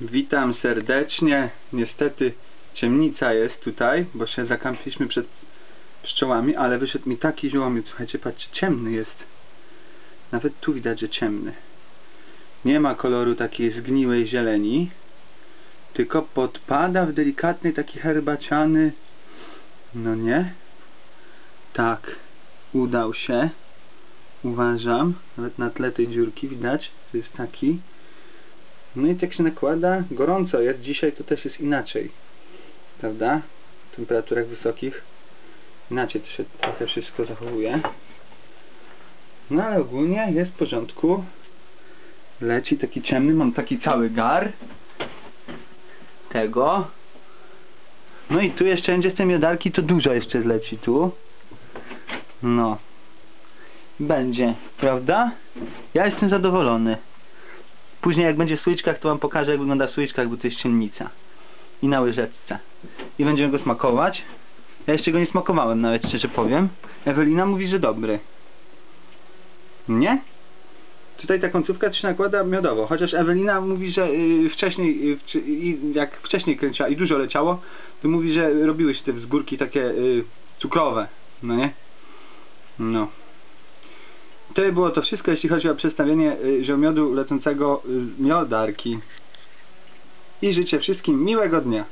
Witam serdecznie. Niestety ciemnica jest tutaj, bo się zakampiliśmy przed pszczołami, ale wyszedł mi taki ziołomiec. Słuchajcie, patrzcie, ciemny jest. Nawet tu widać, że ciemny. Nie ma koloru takiej zgniłej zieleni, tylko podpada w delikatny taki herbaciany. No nie? Tak, udał się. Uważam, nawet na tle tej dziurki widać, że jest taki. No i jak się nakłada, gorąco jest. Dzisiaj to też jest inaczej. Prawda? W temperaturach wysokich inaczej to się trochę wszystko zachowuje. No ale ogólnie jest w porządku. Leci taki ciemny, mam taki cały gar tego. No i tu jeszcze będzie z tej miodarki, to dużo jeszcze zleci tu. No. Będzie, prawda? Ja jestem zadowolony. Później jak będzie w słoiczkach, to wam pokażę jak wygląda w słoiczkach, bo to jest ciemnica. I na łyżeczce. I będziemy go smakować. Ja jeszcze go nie smakowałem nawet, szczerze powiem. Ewelina mówi, że dobry. Nie? Tutaj ta końcówka się nakłada miodowo, chociaż Ewelina mówi, że y, wcześniej, y, jak wcześniej kręciła i dużo leciało, to mówi, że robiły się te wzgórki takie y, cukrowe, no nie? No. To by było to wszystko, jeśli chodzi o przedstawienie y, ziomiodu lecącego y, miodarki. I życzę wszystkim miłego dnia.